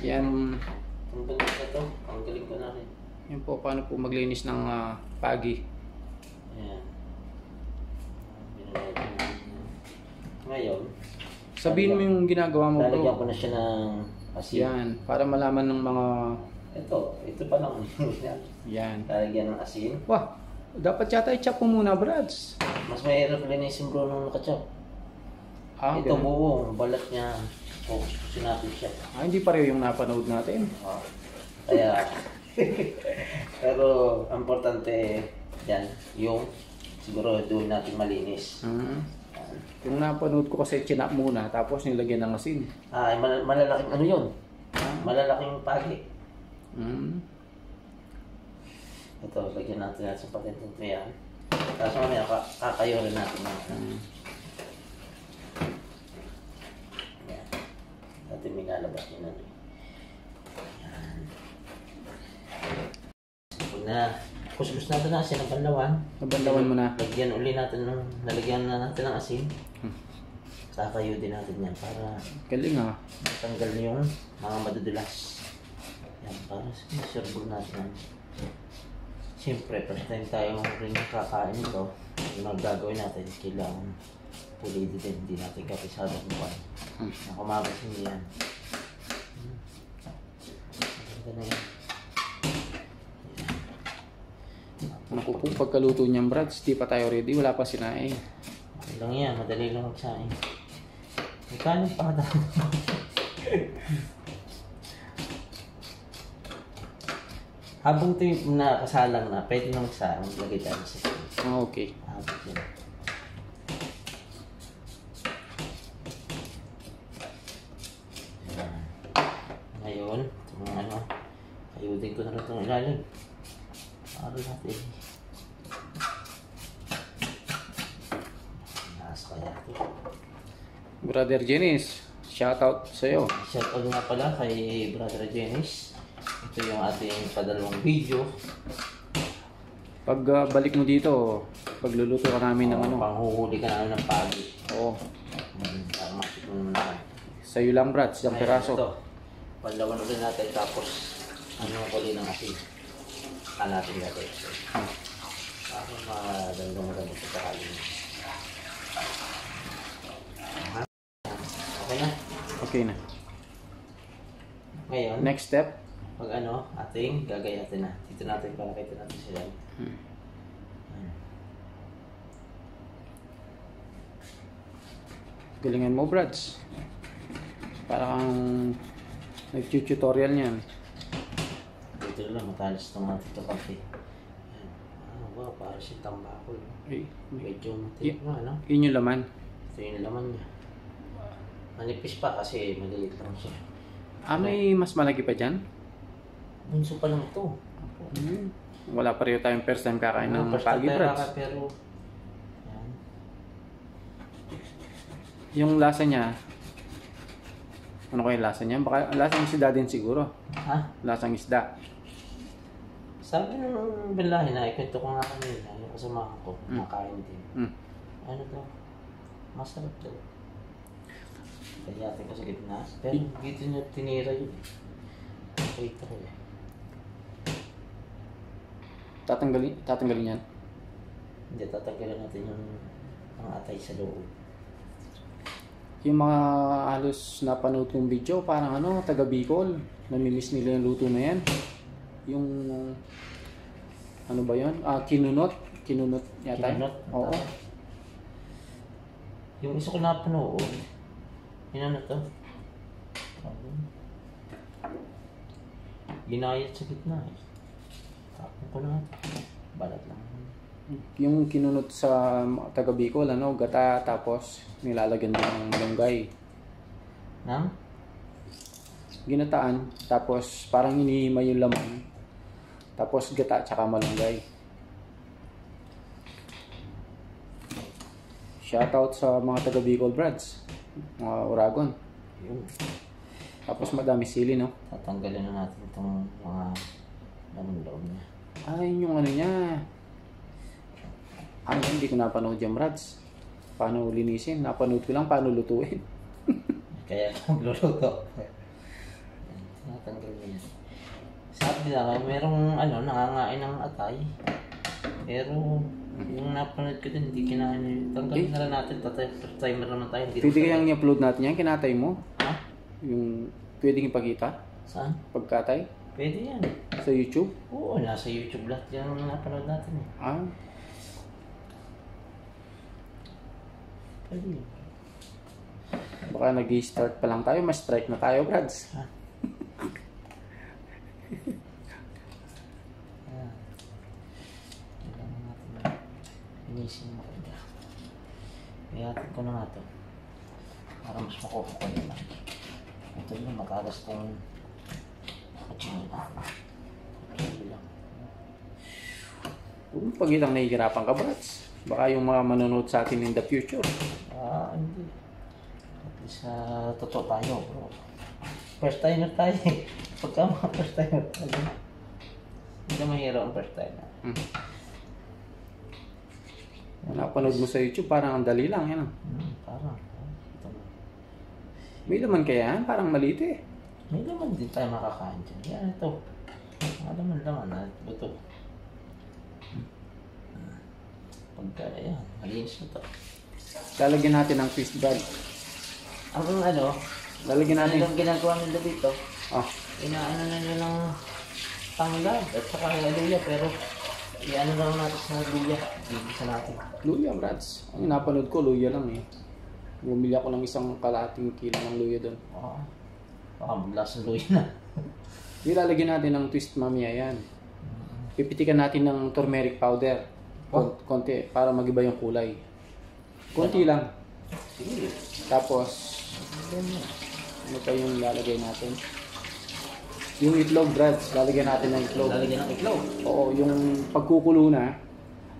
Yan, Ang galing na to. Ang galing ko na rin. yan po, paano po maglinis ng ah, pagi. Ayan. Ngayon, Sabihin mo yung ginagawa mo lalagyan ko bro. na siya ng asin. Yan, para malaman ng mga... Ito, ito pa lang. Yan. Yan. Lalagyan ng asin. Wah, dapat yata i-chop mo muna, Brads. Mas mahirap linisin bro nung nakachop. Ah, ito ganun. buo, balat niya. O, sinapit siya. Ah, hindi pareho yung napanood natin. Oh. Kaya, pero ang importante yan, yung siguro doon natin malinis. Mm. Yung napanood ko kasi chinap muna, tapos nilagyan ng asin. Ah, mal- malalaking ano yun? Ah. Malalaking pagi. Mm. Ito, lagyan natin yan sa patintin ito yan. Tapos mamaya, ka- kakayo rin natin ng ano. Mm. Yan. Natin may lalabas yun ano. Yan. Una, kuskus natin na asin ng banlawan. Nabandawan mo na. Lagyan uli natin ng, nalagyan na natin ng asin. Hmm. Kakayo din natin yan para Galing ah. matanggal yung mga madudulas. Yan, para serve natin yan. Siyempre, first time tayo rin kakain ito. Yung gagawin natin, kailangan pulido din. Hindi natin kapisado ng buwan. Hmm. Na kumakas hindi yan. Hmm. Ganda na yan. Naku po, pagkaluto niyang Brads, di pa tayo ready, wala pa sinaing. Okay lang yan, madali lang magsaing. May kanin pa daw. Habang ito yung nakasalang na, pwede na magsaing, maglagay tayo sa skin. Ah, okay. Habang yun. Ayan. Ngayon, itong ano, ayudin ko na rin itong ilalim. Para natin. Lakas kaya ito. Brother Jenis, shout out sa'yo. Shoutout nga pala kay Brother Janice. Ito yung ating padalawang video. Pag ah, balik mo dito, pagluluto ka namin ng ano. Panghuhuli ka namin ng pagi. Oo. Hmm, para makikita mo naman. Sa'yo lang Brads, isang peraso. Ito. Panlawan ulit natin tapos ano ko din ng asin. Saan natin natin. Para magandang magandang sa sakali. Okay na. Okay na. Ngayon, Next step. pag ano, ating gagayatin na. Dito natin para kita natin sila. Hmm. Galingan mo Brads. Para kang nag-tutorial niyan. Dito lang, matalas itong mga tito kape. Ano ba, para si tambako. no? Ay, Medyo Yeah. matik na, ano? yun yung laman. Ito yung laman niya. Manipis pa kasi maliit lang siya. Ah, may mas malaki pa dyan? Bunso pa lang ito. Hmm. Wala pa rin tayong first time kakain ng First pagi time tayo Brads. kaka- Pero, yan. Yung lasa niya, ano kaya lasa niya? Baka lasang isda din siguro. Ha? Lasang isda. Sabi ng bilahin na, ikwento ko nga kanina, yung kasama ko, Mm. nakain din. Hmm. Ano to? Masarap daw. Kaya ko sa gitna. Pero dito niya tinira yun. Okay ito eh. Tatanggalin, tatanggalin yan. Hindi, tatanggalan natin yung mga atay sa loob. Yung mga halos napanood kong video, parang ano, taga Bicol. Namimiss nila yung luto na yan. Yung, ano ba yun? Ah, kinunot. Kinunot yata. Kinunot? Oo. Yung isa ko napanood, yun ano to? Ginayat sa gitna eh. Tapon ko na. Balat lang. Yung kinunot sa taga Bicol, ano, gata, tapos nilalagyan din ng longgay. Nang? Ginataan, tapos parang hinihimay yung laman. Tapos gata, tsaka malunggay. Shoutout sa mga taga Bicol Brads, mga Uragon. Yun. Tapos madami sili, no? Tatanggalin na natin itong mga laman loob niya. Ay, yung ano niya. Ay, hindi ko napanood yung Brads. Paano linisin? Napanood ko lang paano lutuin. Kaya ako magluluto. Tinatanggal yan. Sabi nila, merong ano, nangangain ng atay. Pero, yung napanood ko din, hindi kinain yun. Tanggalin na lang natin, tatay, timer naman tayo. Hindi Pwede kayang i-upload natin yan, kinatay mo. Ha? Yung pwedeng ipakita, Saan? pagkatay, Pwede yan. sa YouTube. Oo, nasa YouTube lahat yan ang napanood natin eh. Ah, Pwede yun. baka nag-start pa lang tayo, mas strike na tayo, Brads. Ha? Ayan. Kailangan natin na inisin mo kanya. Ihatid ko na nga to. Para mas makuha ko na lang. Ito yung makagas kong kutsino na. Kutsino lang. Huwag mo pagitang nahihirapan ka, Brads. Baka yung mga manonood sa atin in the future. Ah, hindi. At least ah, totoo tayo, bro. First timer tayo eh. Pagka mga first timer tayo. Hindi ka mahirap ang first timer. Hmm. Napanood mo sa YouTube, parang ang dali lang. Yan. ah. Hmm, parang. Ito na. May laman kaya yan? Parang maliit eh. May laman din tayo makakain dyan. Yan, ito. Mga laman-laman na buto. Pagka, ayan, malinis na to. Lalagyan natin ng twist brad. Ang ano, Lalagyan natin. ang ginagawa nila dito, Ah, inaano na nila ng tanglad at saka luya pero iano lang natin sa luya. Ibigisa natin. luya, Brads. Ang napanood ko, luya lang eh. Bumili ako ng isang kalating kilo ng luya doon. Oo. Baka maglas ng luya na. Nilalagyan natin ng twist mamaya yan. Pipitikan natin ng turmeric powder. Kon- konti, para magiba yung kulay. Konti lang. Sige. Tapos, ano pa yung lalagay natin? Yung itlog, Brads. Lalagyan natin ng itlog. Lalagyan ng itlog. Oo, yung pagkukulo na,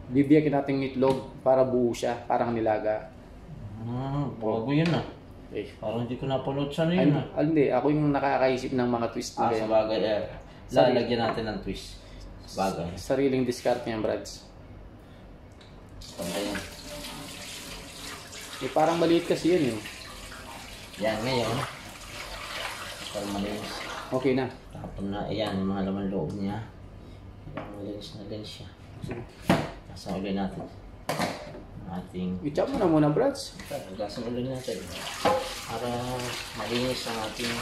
bibigyan natin ng itlog para buo siya, parang nilaga. Hmm, bago yun ah. Eh, Parang hindi ko napanood sa ano yun ah. ah, hindi, ako yung nakakaisip ng mga twist na Ah, sa ganyan. bagay eh. Lalagyan natin ng twist. Sa bagay. Sariling discard niya, Brads. Pantay yan. Eh, parang maliit kasi yun eh. Yan ngayon. Para malinis. Okay na. Tapon na, ayan, yung mga laman loob niya. Malinis na din siya. Kasama ulit natin. Ating I-chop mo na muna, Brads. Gasan ulit natin. Para malinis ang ating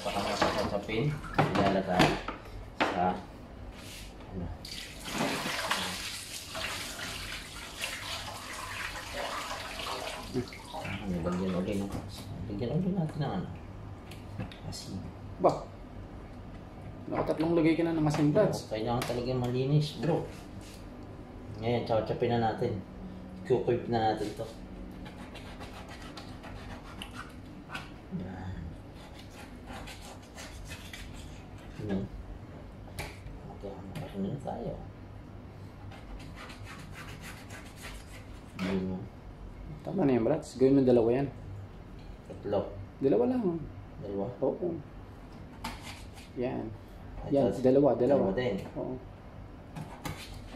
pakamasasapin. Ilalagay sa ano. Ah, Nilagyan ulit ng Lagyan ulit natin ng ano. Asin. Ba? Nakatatlong lagay ka na ng asin, Brads. Kailangan talaga malinis, bro. Ngayon, chop-chopin na natin. Kukuip na natin to. Yan. Yan. Okay, makasunod na tayo. Yun. Tama na yan, Brads. Gawin mo dalawa yan. Tatlo. Dalawa lang. Dalawa. Oo. Yan. Yan, tas- dalawa, dalawa. Dalawa din. Oo.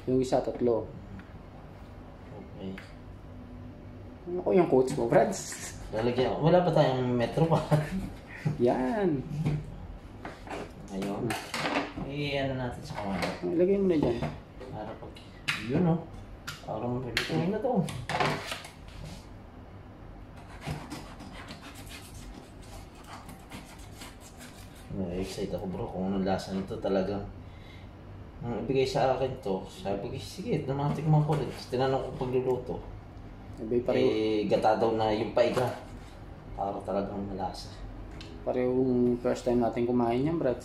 Yung isa, tatlo. Okay. Ako yung coach mo, Brads. Lalagyan. Wala pa tayong metro pa. Yan. Ayun. Eh, ano natin sa kamay. Ilagay mo na dyan. Para pag... Yun o. Parang pwede kumain na to. Na-excite ako bro kung anong lasa nito talagang Nung ibigay sa akin to, sabi ko, sige, namatikman ko rin. Tinanong ko pagluluto. Ibay pareho, Eh, gata daw na yung paiga. Para talagang malasa. parehong first time natin kumain yan. Ayun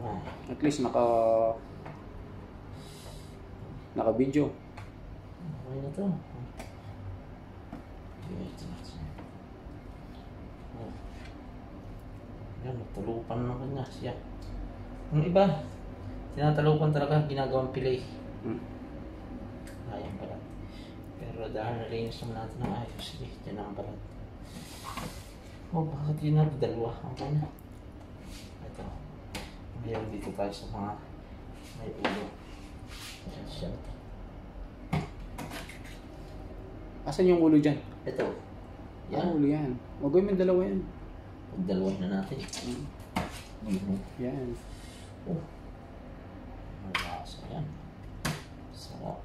nga. At least naka naka video. Okay na to. Okay, na. Oh. Yan, tulupan na kanya siya. Yung iba, tinatalupan talaga, ginagawang pilay. Hmm. Ayan pala. Pero dahil nalinis naman natin ng ayos, sige, dyan ang pala. Oh, bakit yun na? Dalawa. Okay na. Ito. Ngayon dito tayo sa mga may ulo. Ayan siya. Asan yung ulo dyan? Ito. Yan. Yan. ulo yan. Huwag mo yung dalawa yan. Pagdalawan na natin. Mm. Mhm. Yan. Oh. Malasa yan. Sarap.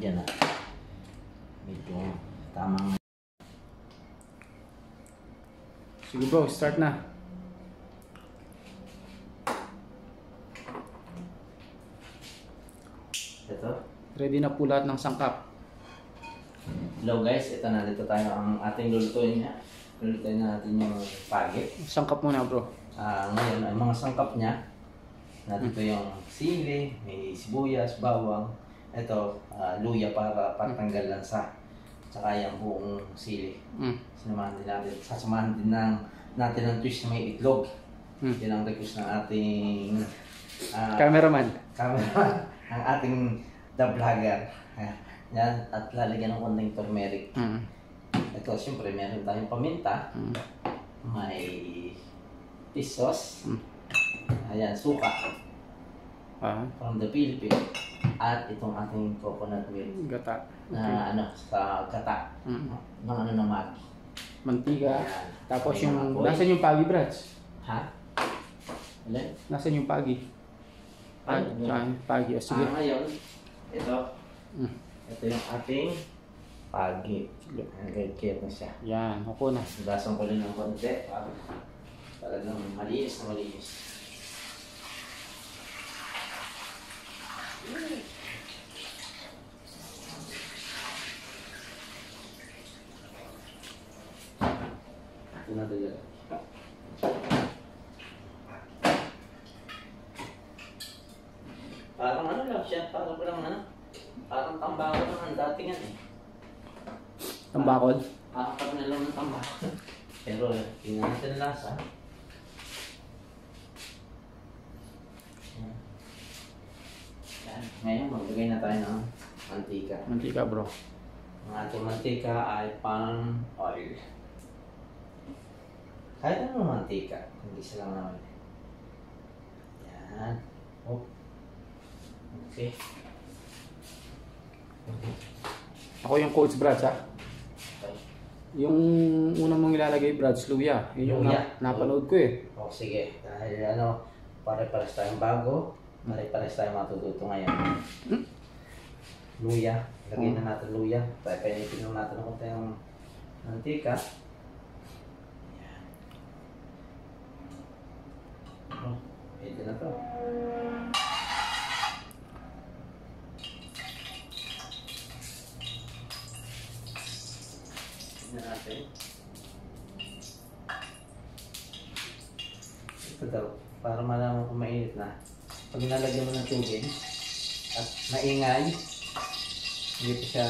Yan na. Medyo tamang Sige bro, start na. ito. Ready na po lahat ng sangkap. Hello guys, ito na dito tayo ang ating lulutuin niya. Lulutuin na natin yung pagit. Sangkap muna bro. Ah, ngayon, ang mga sangkap niya, nandito yung sili, may sibuyas, bawang, ito, ah, luya para patanggal lansa. Tsaka yung buong sili. Mm. Sinamahan din natin, sasamahan din ng, natin ng twist na may itlog. Mm. Yan ang request ng ating ah, Cameraman. camera, ang ating the vlogger. Ah, Yan, at lalagyan ng konting turmeric. Mm. Ito, siyempre, meron tayong paminta. Mm. May fish sauce. Mm. Ayan, suka Ah, from the Philippines. At itong ating coconut milk gata. na ano, sa gata. Mm. Ng ano na mag. Mantika. Ayan. Tapos May yung, mga apoy. nasan yung pagi, Brads? Ha? Alin? Nasan yung pagi? Ah, Ano? ah, pagi. O, sige. Ah, ngayon, ito. Mm. Ito yung ating pagi. Ang red na siya. Yan, ako na. Gasan ko lang ng konti talagang malinis na malinis. Ito na talaga. Parang ano lang siya, parang walang ano, parang tambako lang ang dating yan eh. Tambakol. Apat na lang ng tambak. Pero tingnan natin ang lasa. Yan. Ngayon, maglagay na tayo ng mantika. Mantika bro. Ang ating mantika ay palm oil. Kahit ano mantika, hindi sila naman. Yan. Oh. Okay. Ako yung coach Brads ha. Yung unang mong ilalagay Brads, luya. Yun yung Luya. na, napanood ko eh. O sige, dahil ano, pare-pares tayong bago, pare-pares tayong matututo ngayon. Luya, lagyan na natin luya. Papainitin lang natin ng konti ng mantika. Yan. Oh, pwede na to. Tignan natin. Ito daw, para malaman kung mainit na. Pag nalagyan mo ng tubig at maingay, hindi pa siya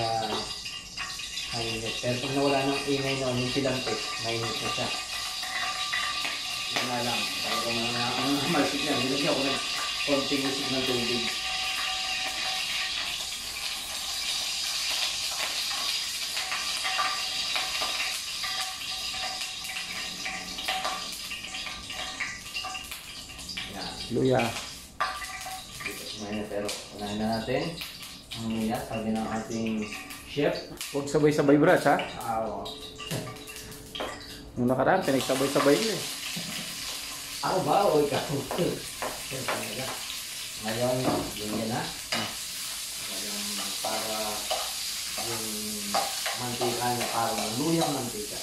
mainit. Pero pag nawala ng ingay noon, yung silampit, mainit na siya. Nga lang, talaga mga ang malsik na, nilagyan ko ng konting isip ng tubig. Luya. Dito kumain na pero unahin na natin. Ang nila, sabi ng ating chef. Huwag sabay-sabay Brads ha. Aw. Nung nakaraan, pinagsabay-sabay ko eh. Ako ba o ikaw? Ngayon, ganyan na. Ngayon, para yung mantika niya parang luyang mantika.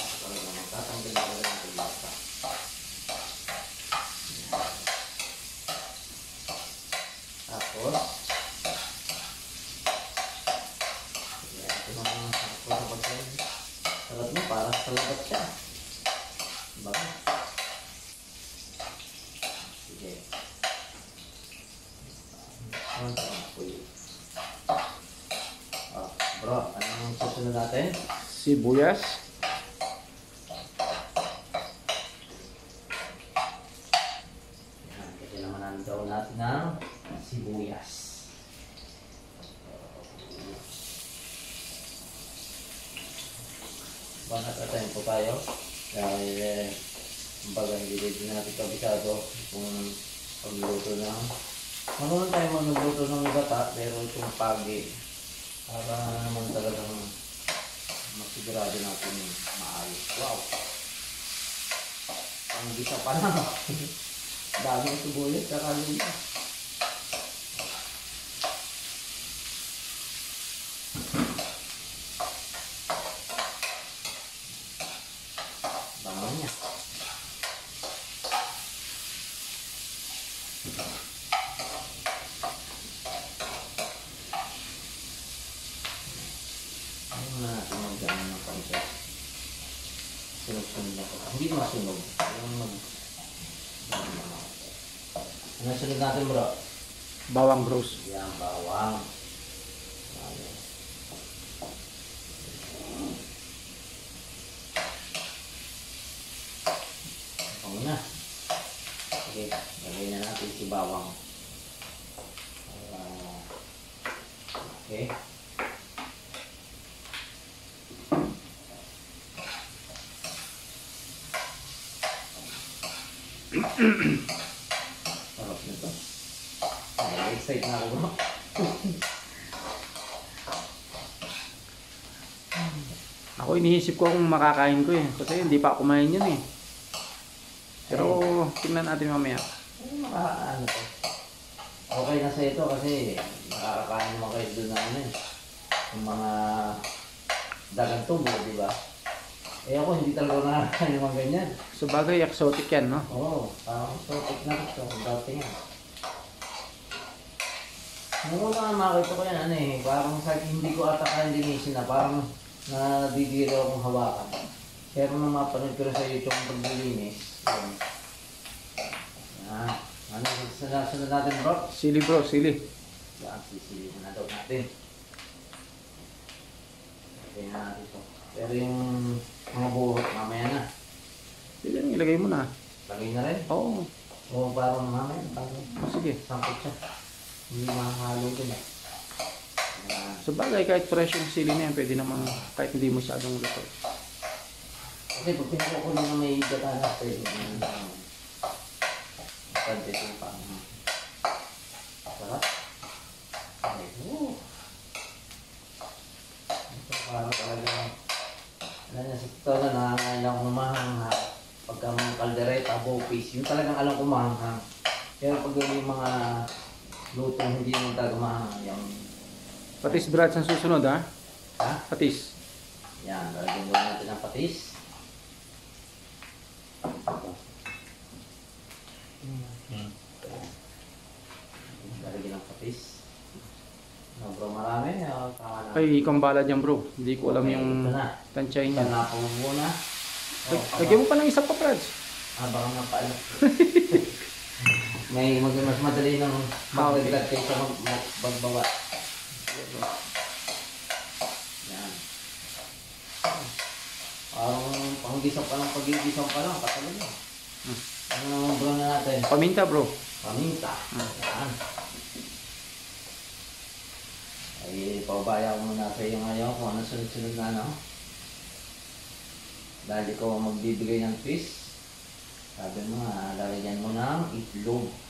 Ako talaga magtatanggal ako ng ating lasa. Tapos, yan, ito mga para pagkain. Salat mo, para sa labat siya. Diba? Sige. Ah, bro, anong susunod natin? Sibuyas. Yan, kasi naman ang daw natin ng sibuyas. Banat at po tayo. Dahil eh, kumbaga hindi din natin kabisado kung pagluluto ng Marunong tayo magluluto ng gata pero itong pagi Para naman talagang masigurado natin maayos. Wow! Ang gisa pa lang. Daming sibuyas sa kalula. Bango niya. Ano na natin mag-gano'n ng konti. Sunod-sunod na ko. Hindi masunog. Yung mag... Ano sunod natin bro? Bawang bros. Yan, bawang. Ayan. Bango na. Sige, lagay na natin si bawang. Ah, okay. Sarap nito. Ay, excited na ako. Ako iniisip ko kung makakain ko eh. Kasi hindi pa ako kumain yun eh. Pero tingnan natin mamaya. Ay, maka, ano to. Okay na sa ito kasi nakakakain naman kayo doon na ano eh. Yung mga dagang tubo, di ba? Eh ako hindi talaga nakakain ng mga ganyan. So bagay exotic yan, no? Oo, parang exotic na ito. Dati nga. Nung una nga makita ko yan, ano eh, parang sa hindi ko ata linisin na, parang nadidiri akong hawakan. Pero nung mapanood ko sa YouTube ang paglilinis, yun. Yan. Ano, sunod natin bro? Sili bro, sili. Yan, sisilihin na daw natin. Okay na natin ito. Pero yung mga buhok, mamaya na. Sige, ilagay mo na. Lagay na rin. Oo. O parang mamaya, Oh, sige. sangkot siya. Hindi mahalo din eh. So bagay kahit fresh yung sili na yan, pwede naman kahit hindi masyadong luto. Kasi pag pinukulo na may gata na pwede na Pwede ito pa. Sarap. Ay, woo. Ito parang talaga ano na sa totoo na nangangain ako ng mahanghang. Pagka mga kaldereta, bopis, yung talagang alam ko mahanghang. Pero pag yung mga lutong hindi mo talaga mahanghang, yung Patis brats ang susunod ha? ha? Patis. Yan, lalagyan daw natin ng patis. Lalagyan ng patis. No, bro, marami. Oh, tama na. Ay, ikaw ang bala dyan bro. Hindi ko alam Okay, yung ito na. tansyahin niya. na po muna. Oh, Lag- Lagyan mo pa ng isa pa, Prads. Ah, baka mapaano. May mag mas madali nang Ah, magdagdag kaysa mag mag magbawa. Yan. Parang panggisang pa lang, pagigisang pa lang, katalo na. Hmm. Ano bro na natin? Paminta bro. Paminta. Hmm. Yan. Ay, paubaya ko muna sa iyo ngayon kung ano sunod-sunod na ano. Dahil ikaw magbibigay ng twist. Sabi mo nga, lalagyan mo ng itlog.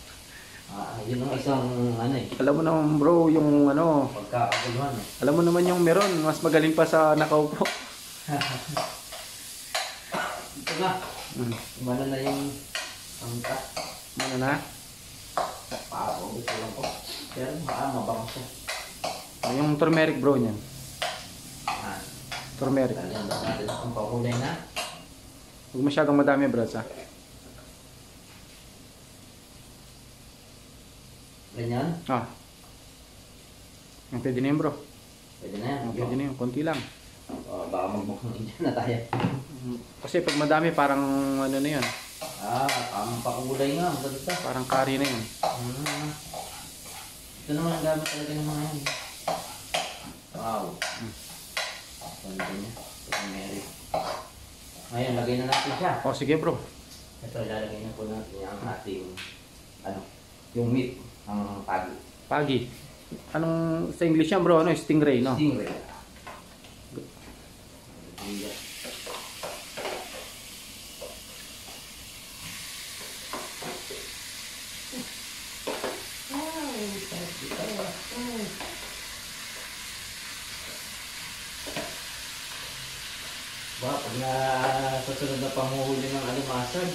Ah, yun ang isang ano eh, Alam mo naman bro, yung ano, pagkakaguluhan eh. alam mo naman yung meron, mas magaling pa sa nakaupo. Ito na, Hmm. umano na yung pangka. Ano na? Pako, gusto lang ko. Pero mabango siya. Ah, Yung turmeric bro niyan. Ah, Turmeric. lalagyan daw natin ang pakulay na. Huwag masyadong madami Brads ha. Ganyan. Ah. Yung pwede na yun bro. Pwede na yan. Yung pwede na yun, konti lang. Oh, baka magmukhang Indian na tayo. Kasi pag madami parang ano na yun, Ah, tamang pakulay nga. Ang ganda. parang curry na yun. Hmm. Ito naman ang gamit talaga ng mga yan. Wow. Ganda niya. Turmeric. Ngayon, lagay na natin siya. O sige bro. Ito, ilalagay na po natin yung ating, ano, yung meat, ang pagi. Pagi. Anong sa English yan bro? Ano? Stingray, no? Stingray. Ba, pag na sa sunod na panguhuli ng alimasag,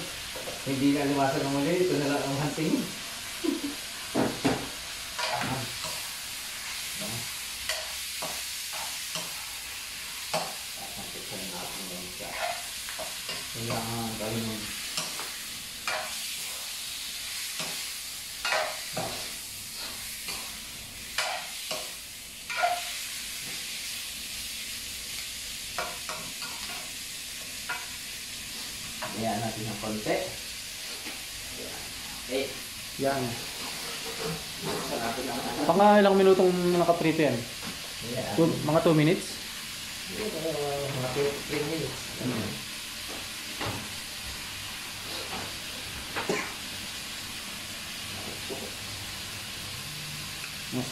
hindi na alimasag ang muli, ito na lang ang hunting. Ilang minutong nakaprito yan? Ayan. Two, mga 2 minutes? Uh, mga 15 minutes.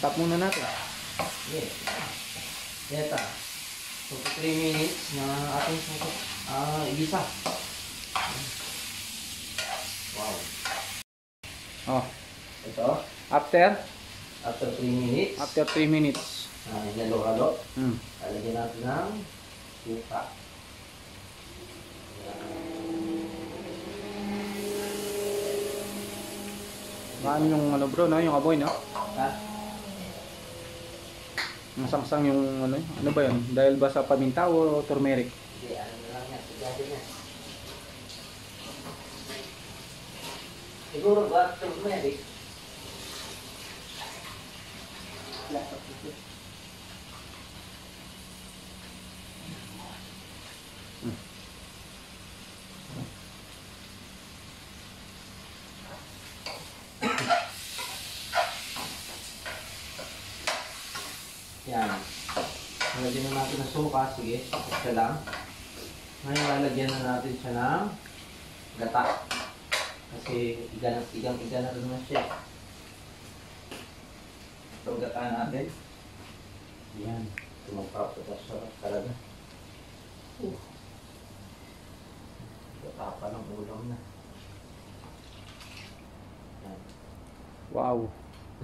Stop muna natin. Yes. Yeta. So, 3 minutes na ating suko. Ah, igisa. Wow. Oh, Ito, after? After 3 minutes, After 3 minutes. ah, hinalo-halo. Hmm. Lalagyan natin ng suka. Maano yung ano bro, no? Yung amoy, no? Ha? Masangsang yung ano, ano ba yun? Dahil ba sa paminta o turmeric? Hindi, ano lang yan. Sigado niya. Siguro ba turmeric? Yan. Lalagyan na natin ng suka. Sige, isa lang. Ngayon lalagyan na natin siya ng gata. Kasi igang igang iga na rin naman siya. Ito gata natin. Yan. Tumagpapatas siya talaga. Uh. Gata pa ng ulam na. Yan. Wow.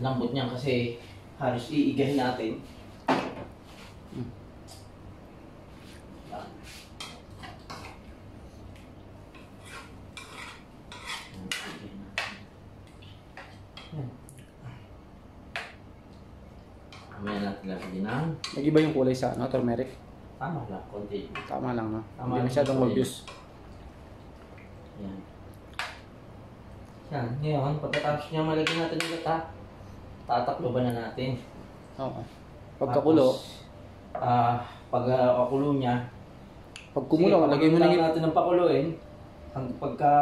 Lambot niyan kasi halos iigahin natin. Hmm. Yan. Yan, iigahin natin. Yan. Mamaya natin lagyan Nag-iba yung kulay sa ano, turmeric. tama lang, konti. Tama lang, no? Tama Hindi masyadong obvious. Yan. Yan. Ngayon, pagkatapos niya malagyan natin yung gata, tatakloban na natin. Oo. Pagkakulo, ah, pag uh, kakulo niya, pag kumulo, lagay mo na lang yung... natin ng pakuluin. Hanggang pagka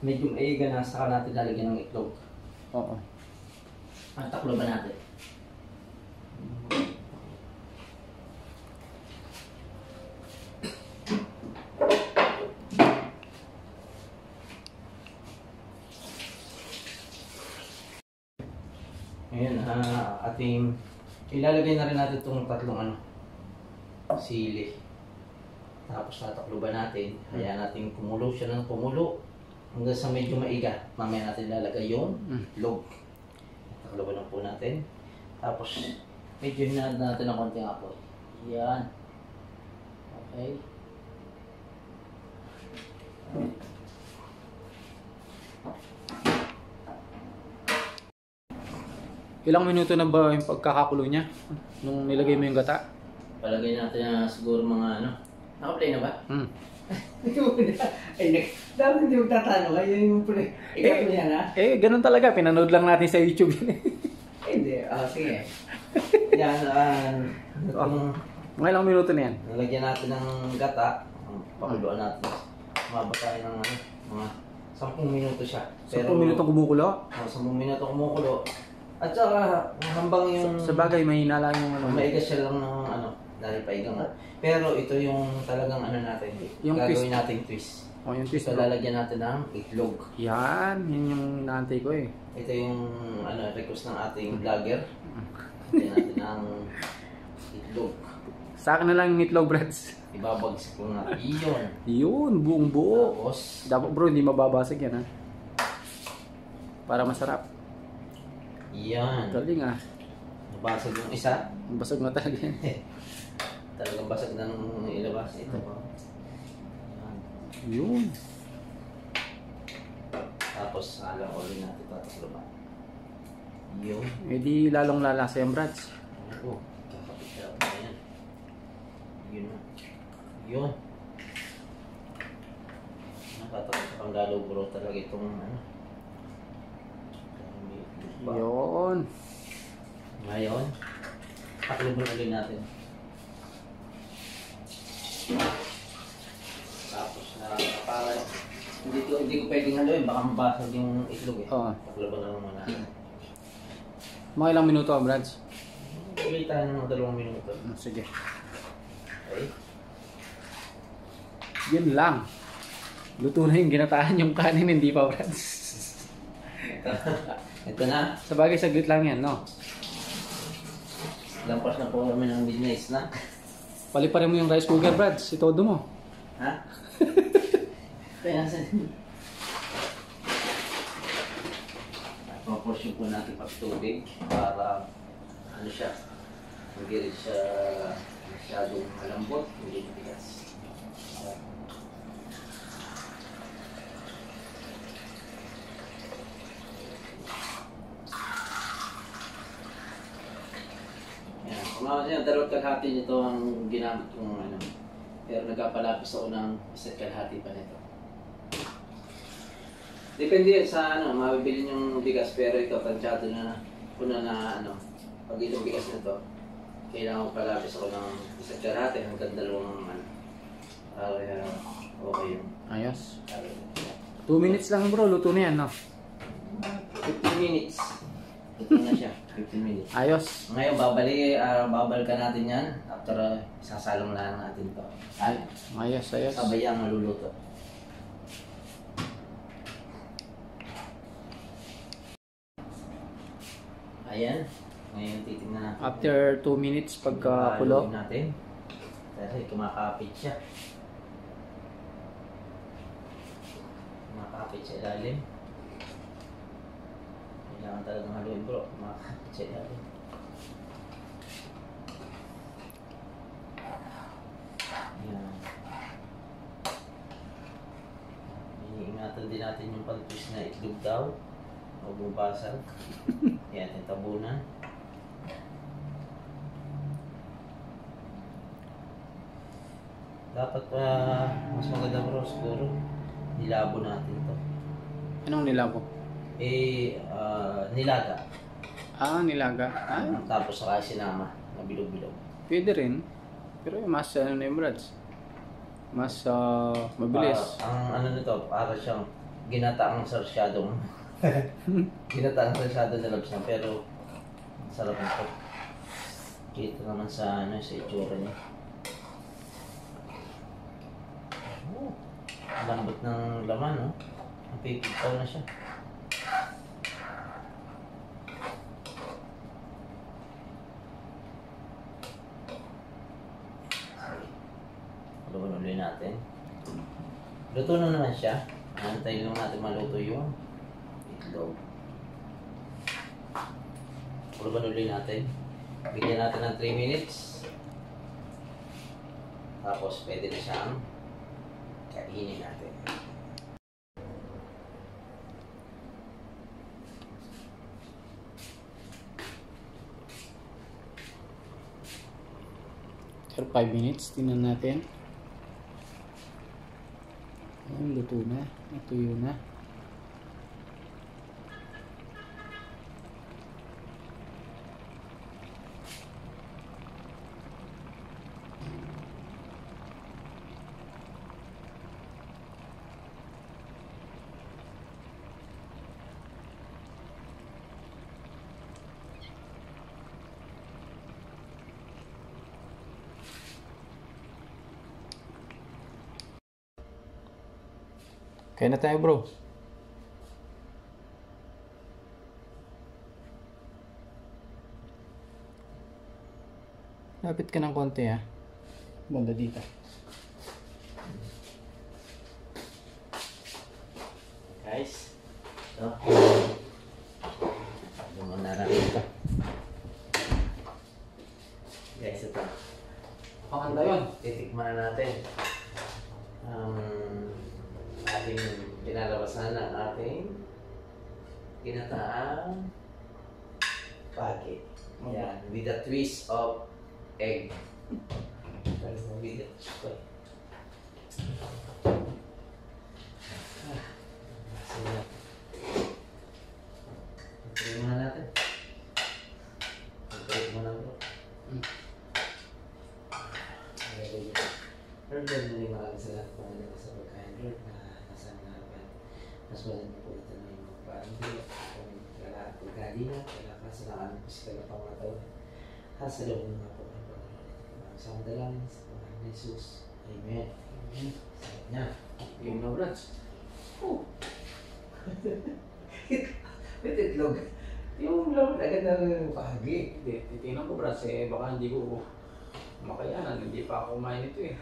medyo maiga na, saka natin lalagyan ng itlog. Oo. Ang takloban natin. Ngayon, ah, ating ilalagay na rin natin itong tatlong ano, sili. Tapos tatakluban natin, hayaan natin kumulo siya ng kumulo hanggang sa medyo maiga. Mamaya natin ilalagay yung Mm. log. Takluban lang po natin. Tapos, medyo hinahad natin ng konting apoy. Yan. Okay. Ilang minuto na ba yung pagkakakulo niya? Nung nilagay mo yung gata? Palagay natin na siguro mga ano. Naka-play na ba? Hmm. Ay, dapat hindi magtatanong. Ay, yun yung play. Ikaw Eh. yan, ha? Eh, ganun talaga. Pinanood lang natin sa YouTube yun eh. Hindi. Ah, sige. yan, ah, itong Mga ilang minuto na yan? nalagyan natin ng gata. Pakuluan natin. Umabot tayo ng ano, mga 10 minuto siya. 10 minutong kumukulo? Oh, 10 minuto kumukulo. At saka, hambang yung... Sa bagay, mahina lang yung ano. Maigas siya lang ng ano, dahil paiga nga. Pero ito yung talagang ano natin, Yung gagawin twist. nating twist. O, yung twist. Bro. lalagyan natin ng itlog. Yan, yun yung naantay ko eh. Ito yung ano, request ng ating vlogger. Lagyan natin ng itlog. Sa akin na lang yung itlog breads. Ibabagsak ko natin. Iyon. Yun, buong buo. Tapos, Dapat bro, hindi mababasag yan ha. Para masarap. Yan. Galing ah. Nabasag yung isa. Basag na talaga yan. Talagang basag na nung ilabas. Ito pa. Yun. Tapos alam ulit natin tataklo ba. Yun. Eh di lalong lalasa yung brads. Oo. Kakapit siya. Ayan. Yun. Yun. Nakatakot sa panggalo bro talaga itong ano. Ba- Yun. Ngayon, paklubon ulit natin. Tapos na para hindi ko hindi ko pwedeng haluin baka mabasag yung itlog eh. Oo. Paklubon na lang muna. Mga ilang minuto ah, brads? Bigay tayo ng dalawang minuto. Hmm, Sige. Okay? Yun lang. Luto na yung ginataan yung kanin, hindi pa brads. Ito, na. Sa bagay, saglit lang yan, no? Lampas na po kami ng business na. Paliparin mo yung rice cooker, brads. Itodo mo. Ha? Kaya nasa Proportion po natin pag tubig para ano siya, hindi rin siya masyadong malambot, hindi matigas. Yan. Kung ako siya, dalawat kalahati nito ang ginamit kong ano. Pero nagkapalapis ako ng isa't kalahati pa nito. Depende sa ano, mabibili yung bigas pero ito, tansyado na kuna na ano, pag itong bigas na to, kailangan ko palapis ako ng isa't kalahati hanggang dalawang ano. Para uh, okay yung Ayos. para, 2 minutes lang bro, luto na yan, no? 15 minutes. Ito na siya, 15 minutes. Ayos. Ngayon, babali, ah, babalikan natin yan after uh, sasalong na natin to. Ay, Ayos, ayos. sabay ang maluluto. Ayan. Ngayon, titignan natin. After 2 minutes pagka kulo. Haluin natin. Kasi kumakapit siya. Kumakapit sa ilalim. Kailangan talagang haluin bro. Kumakapit sa ilalim. Ayan. Iniingatan din natin yung pag-twist na itlog daw. O bubasag. Yan, yung tabunan. Dapat pa mas maganda bro siguro nilabo natin to. Anong nilabo? Eh, ah, nilaga. Ah, nilaga. Ah, Tapos saka sinama na bilog-bilog. pwede rin. Pero yung mas ano na yung brads. Mas ah, mabilis. Ah, ang ano nito, para siyang ginataang sarsyadong ginataang sarsyado na labs na pero sarap nito. Kita naman sa ano sa itsura niya. Oh, lambot ng laman, no? Napipitaw na siya. Luwan ulit natin. Luto na naman siya. Antayin lang natin maluto yung itlog. Luwan ulit natin. Bigyan natin ng 3 minutes. Tapos pwede na siyang kainin natin. After 5 minutes, tingnan natin. Ayun, luto na. Natuyo na. Kaya na tayo bro. Lapit ka ng konti ha. Banda dito. Guys, ito. Yung mga nararito. Guys, ito. Pakanda yun. Titikman na natin. Um, ating pinalabasan ng ating ginataang pagi. Yan, with a twist of egg. Pero mabigat ko eh. Ah, masaya. Ituloy muna natin. Ituloy muna bro. Hmm. Lord, Lord, muli maraming salamat Panginoon sa pagkain, Lord, na nasa mga harapan. Mas maganda po ito na yung magpaandi at kung kailangan pagkalingat, kailangan sa ng aming pisikal na pangatawa. Hasa loob mo nga po ang Panginoon. Sa mga dalangin sa Panginoon ni Jesus. Amen. Amen. Sarap niya. Game na Brad. Oh. With itlog. Yung loob agad ng pahagi. Hindi, ko Brad. Eh, baka hindi ko makayanan. Hindi pa ako kumain ito eh.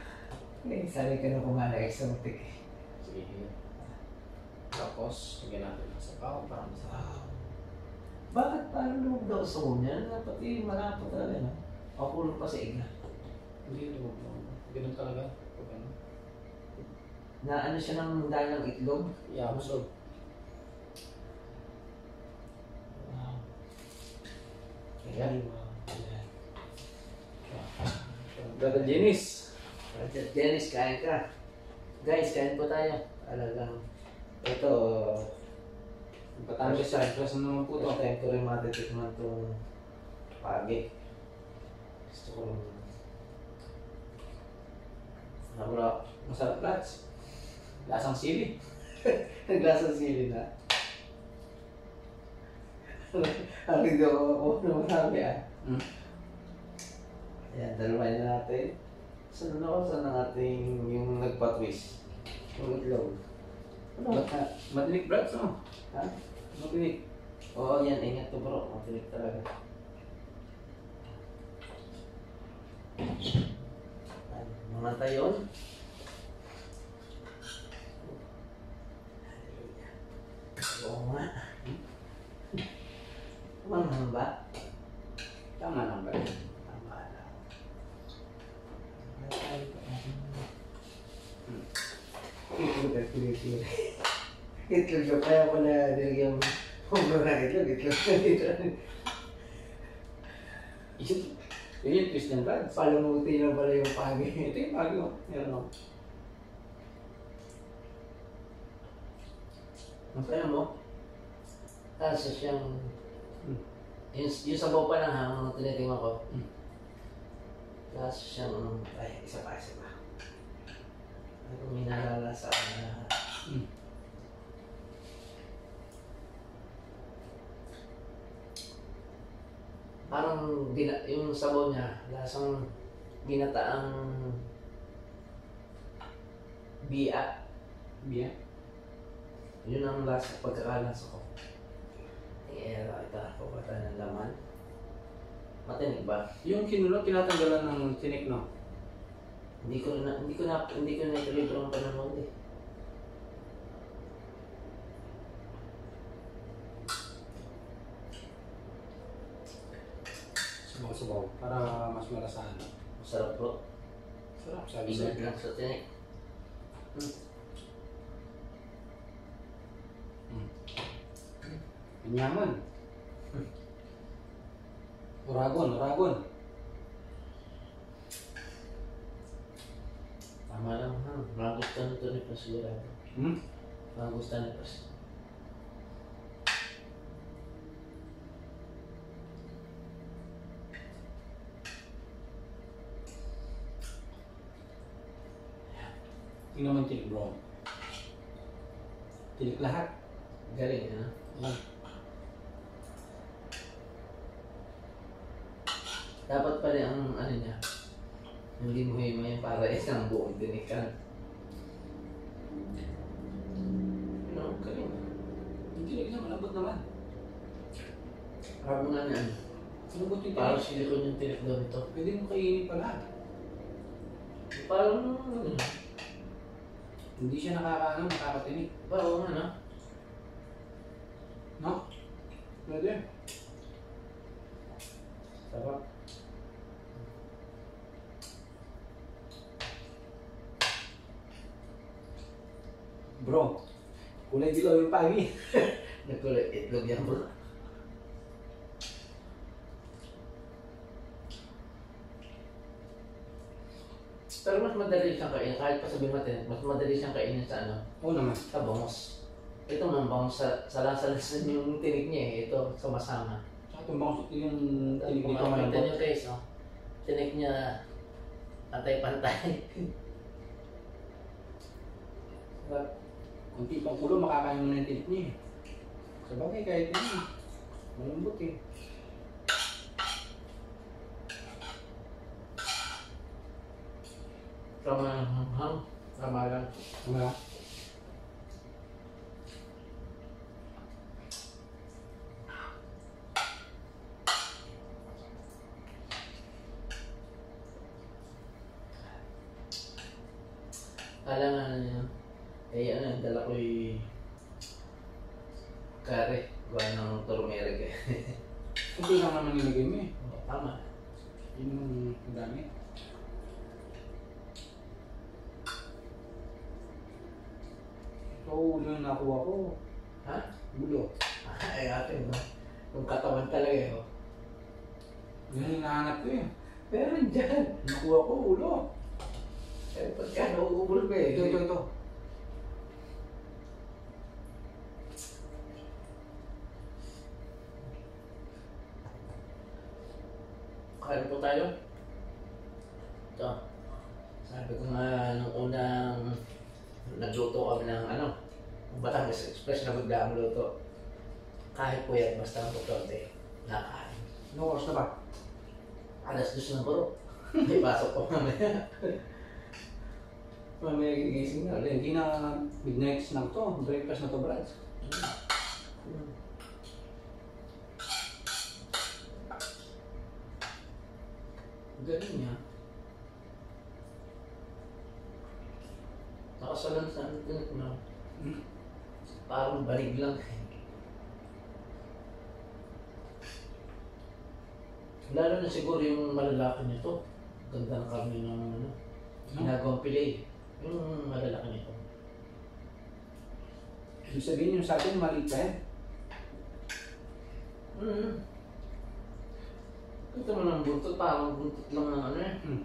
Eh, sanay ka na kumain ng exotic eh. Sige. Tapos, lagyan natin ng sabaw para masarap. Bakit parang loob daw sa niya? Dapat eh, malapot talaga na. O kulong pa sa iga. Hindi, no. Ganun talaga. Pag ano. Na ano siya ng dahil ng itlog? Yakusog. Wow. Kaya, Brother Jenis. Roger Dennis, kain ka. Guys, kain po tayo. Talagang, ito, Batangas sa Express na naman po to. First time ko rin matitikman itong pagi. Gusto ko rin. Ah, bro, masarap Brats. Lasang sili. Naglasang sili na. Ang hindi ako ako na masabi ah. Mm. Ayan, dalawa na natin. Saan na ako? Saan ang ating yung nagpa-twist? Yung itlog. Ano ba? Matinik Brats, no? Ha? Matinik. Oo, yan. Ingat to bro. Matinig talaga. Ayan, Mga tayon. Oo nga. Tama naman ba? Tama lang ba? Tama na. Itlog at pinipili. Itlog yung kaya ko na nilagyan mo. Huwag na itlog, itlog na dito. Yun, yun yung twist ng Brats. Palamuti na pala yung pagi. Ito yung bago. Meron ako. Ang kaya mo, tapos siyang, Hmm. yung, yung sabaw pa lang ha, ang tinitingnan ko. Hmm. Tapos siyang, ay, isa pa, isa pa. Ano may naalala sa na, Hmm. Parang gina, yung sabaw niya, lasang ginataang biya. Biya. Yun ang lasa, pagkakalasa ko. Eh, ito, pagkata ng laman. Matinig ba? Yung kinulong, tinatanggalan ng tinik, no? Hindi ko na, hindi ko na, hindi ko na ituloy ito ng panonood eh. Subaw-subaw. Para mas malasahan. Masarap bro. Sarap, sabi sa Ingat lang sa tinig. Anyaman. Uragon, uragon. Tama lang ha. Magustuhan ito ni Pas sigurado. Hmm? Magustuhan ni Pas. Tingnan mo yung tinik, bro. Tinik lahat. Galing ha. Yan. Dapat pala ang ano niya. Hindi mo himayin para isang buong tinikan. Ano, galing. Yung tinik niya malambot naman. Parang nga na ano. Malambot yung Parang tinik. silikon yung tinik daw nito. Pwede mo kainin pala. Parang ano. Hindi siya nakakaano, nakakatinik. Parang ano. No? Pwede. Sarap. Bro, kulay dilaw yung pagi. Nagkulay itlog yan bro. Pero mas madali siyang kainin, kahit pa sabihin natin, mas madali siyang kainin sa ano, Oo naman. sa bangos. Ito man bangos sa salasalasan yung tinig niya eh, ito sama-sama. Tsaka itong bangos yung tinig Kung dito makikita malambot. nyo guys, oh, tinig niya pantay-pantay. Kunti pang ulo, makakain mo na yung tinik niya eh. Sa bagay, kahit yun. Malambot eh. Tama lang, tama lang. Diba? Kala nga na niya, eh ano, dala ko yung kare, gawa ng turmeric eh. Kunti lang naman nilagay mo eh. Tama. Yun yung dami. Ito, ulo yung nakuha ko. Ha? Ulo. Ay, ate, no? Yung katawan talaga eh. oh. Yun yung hinahanap ko eh. Meron dyan. Nakuha ko, ulo. Eh, pagka nauubol ko eh. Ito, ito, ito. Kain po tayo. Ito. Sabi ko nga nung unang nagluto kami ng ano, Batangas Express na bigla ang luto. Kahit po yan, basta ang putote, nakain. Ano oras na ba? Alas dos na bro. May pasok ko mamaya. Mamaya gigising na. Hindi na midnight na to. Breakfast na to, Brad. Galing niya. Nakasalan sa internet na Hmm. parang balig lang. Lalo na siguro yung malalaki nito. Ganda ng kami ng ano, ginagawang pilay. Yung malalaki nito. Ibig sabihin yung sa atin, maliit pa yan. Mm. Ito mo ng buntot, parang buntot lang ng ano eh. Hmm.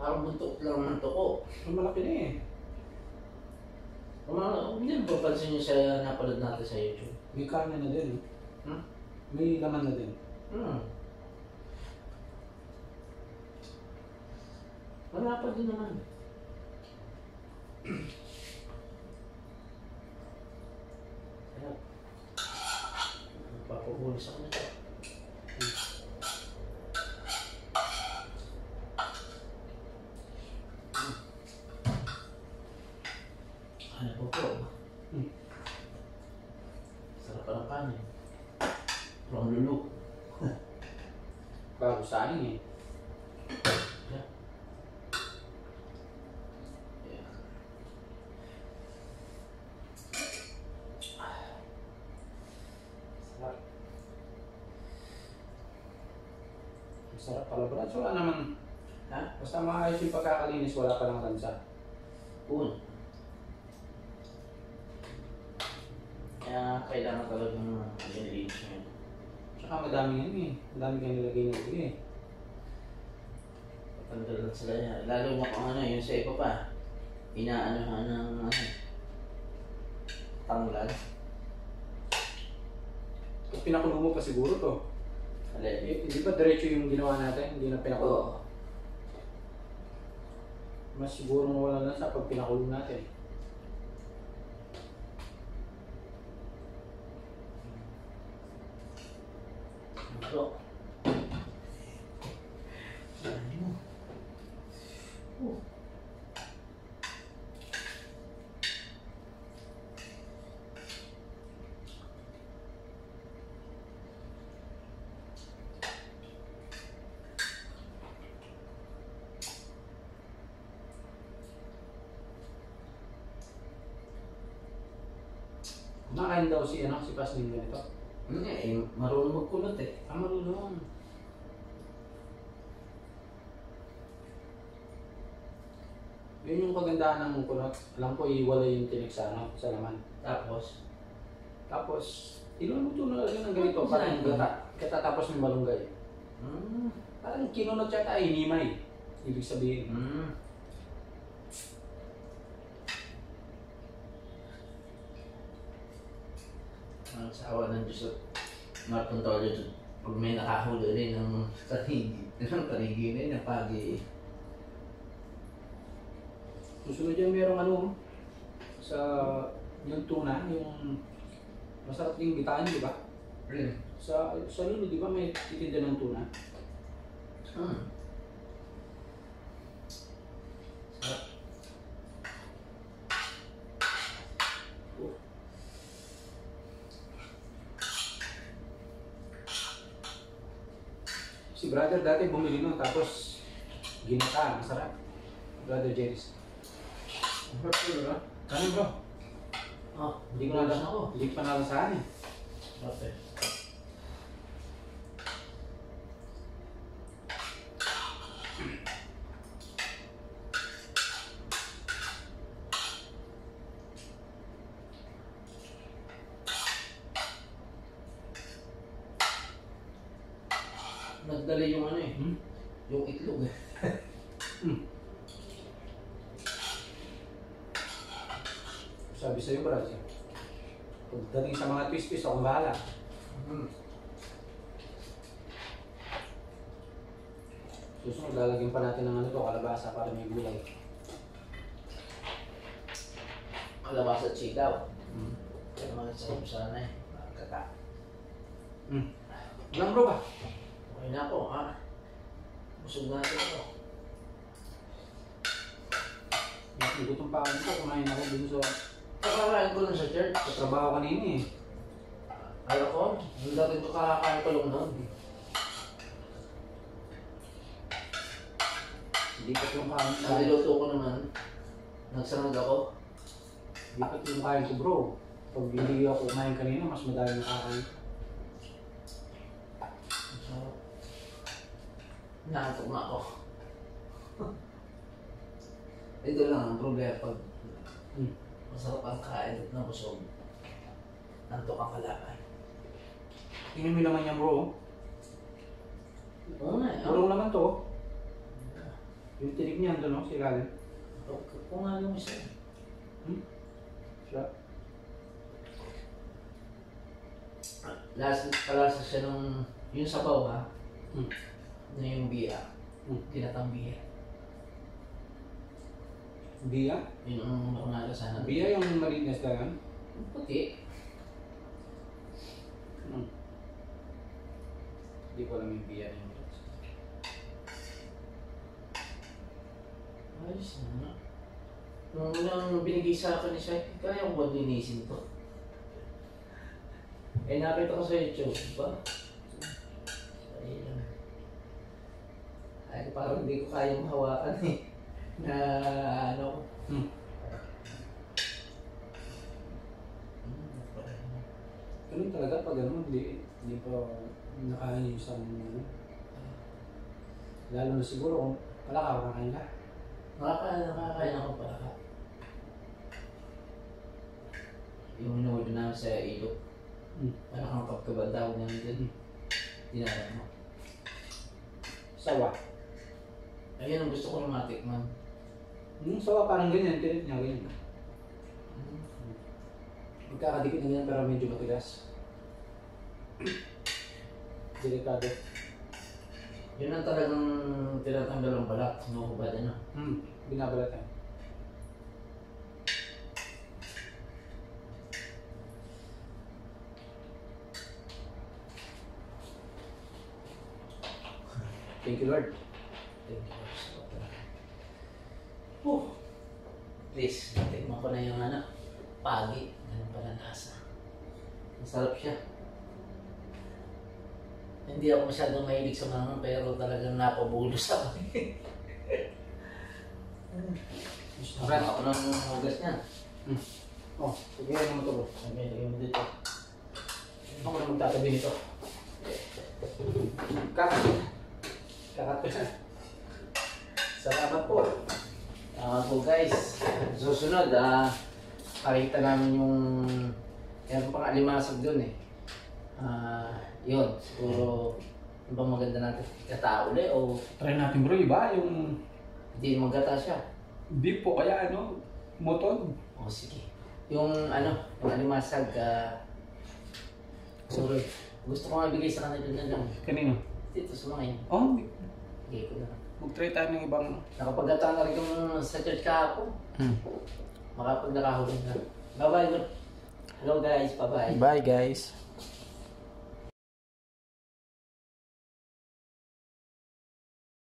Parang buntot lang ng toko. So, malaki na eh. Kung mga, hindi mo papansin nyo sa napanood natin sa YouTube. May karne na din. Hmm? May laman na din. Hmm. Wala pa din naman. Kaya, papabulis ako nito. Ano po po? Hmm. Sarap pa ng kanin. From lulu. Bago sa akin eh. Yeah. Yeah. Sarap. Masarap pala, Brad. So, wala naman. Ha? Basta maayos yung pagkakalinis, wala pa lang lansa. Un. Kaya kailangan talaga ng mo yun. Tsaka madami yan eh. Madami kang nilagay nito eh. Patanggal lang sila niya. Lalo na kung ano, yung sa iba pa. Inaanohan ng ano, tanglad. Pinakulo mo pa siguro to. Alin. Eh, di ba diretso yung ginawa natin? Hindi na pinakulo. Oo. Mas siguro mawala na sa pag pinakulo natin. Ito. Ano? Oh. Kumakain daw si, ano, si Pasning ganito. Hindi, eh, marunong magkulot eh. Ah, marunong. Yun yung kagandahan ng kunot. Alam ko, iwalay yung tinik sa, ano, sa laman. Tapos, Tapos, iluluto na lang ng ganito. Ano Parang gata. Katatapos ng malunggay. mm, Parang kinunot yata, inimay. Ibig sabihin. mm. Ang sawa ng Diyos at mapunta ulit pag may nakahuli rin ng tarigi, ng tarigi rin na pagi. Susunod yan, merong ano, sa yung tuna, yung masarap din bitaan, di ba? Rin. Sa sa lulo, di ba may titinda ng tuna? Hmm. Brother dati bumili nun, tapos ginata, masarap. Brother Jerry's. Ang sarap ko, diba? Ano bro? Oh, Hindi ko na ako. Hindi ko pa nalasahan eh. Sarap Nagdala yung ano eh, Hmm? yung itlog eh. Sabi sa'yo brother. Pagdating sa mga twist-twist, akong bahala. Hmm. Susunod, lalagyan pa natin ng ano to, kalabasa para may gulay. Kalabasa at sitaw. Hmm. Kaya naman sarap sana eh. Kata. Hmm. Walang bro ba? Okay na po ha. Busog natin ako. Nagutom pa ako nito, kumain ako dun sa, Kakakain ko lang sa church. sa trabaho kanina eh. Alam ko, yung dati ko kakakain ko lang noon. Hindi ko yung kain ko. Naliluto ko naman. Nagsanag ako. Hindi ko yung kain ko bro. Pag hindi ako kumain kanina, mas madami nakakain. So, Naantok na ako. Ito lang ang problema pag Hmm. masarap ang kain at nabusog. Antok ang kalakay. Tingnan mo naman yan bro. Oo nga eh. Puro naman to. Yung tinik niyan doon, no? Si Ilalim. Kung nga yung isa. Hmm? Siya. Last, palasa siya nung, yung sabaw ha, Hmm. Na yung biya, Hmm. tinatang biya. Bia? Yun ang nakunalasahan. Bia yung maliit na isda yan? Puti. Hmm. Hindi ko alam yung bia yung Ayos na. Nung unang binigay sa akin ni Shai, kaya ko ba linisin to? Eh nakita ko sa YouTube, ba? Ayun. Ay, parang hindi ko kayang hawakan eh. Na ano. Hmm. Hmm, Ganun talaga pag ano, hindi, hindi pa nakain yung isang ano. Lalo na siguro kung wala ka, kakain ka. Nakakain, nakakain ako para ka. Yung inuwi namin sa ilog. Hmm. Parang kang pagkabandaw namin dun. Dinala mo. Sawa. Ayun ang gusto ko ng matikman. Hmm, sawa parang ganyan, tinik niya ganyan. Magkakadikit na ganyan pero medyo matigas. Delikado. Yun ang talagang tinatanggal ang balat. Sinuhubad ano. Hmm, binabalatan. Thank you Lord. Thank you. Oh. Please, tikman ko na yung ano. Pagi. Ganun pala lasa. Masarap siya. Hindi ako masyadong mahilig sa mga pero talagang napabulos ako. Maran ako ng hugas niyan. Oh, sige naman ito bro. Sabi, lagyan mo dito. Ako na magtatabi nito. Kakat. Kakat ko na. Salamat po. Ah, po guys, susunod, ah, pakita namin yung, yan pang alimasag dun eh. Ah, yun, siguro, ano bang maganda natin? Gata uli o Try natin bro, iba yung hindi magata siya? beef po kaya ano, moton. O sige. Yung ano, yung alimasag, ah, siguro, gusto ko nga bigay sa kanila na lang. Kanino? Dito sa mga yun. Oh, Bigay ko na lang. Mag-try tayo ng ibang... Nakapagata na rin yung sa church kahapon. Hmm. Makapag nakahuli na. Bye-bye. Hello guys, bye-bye. Bye guys.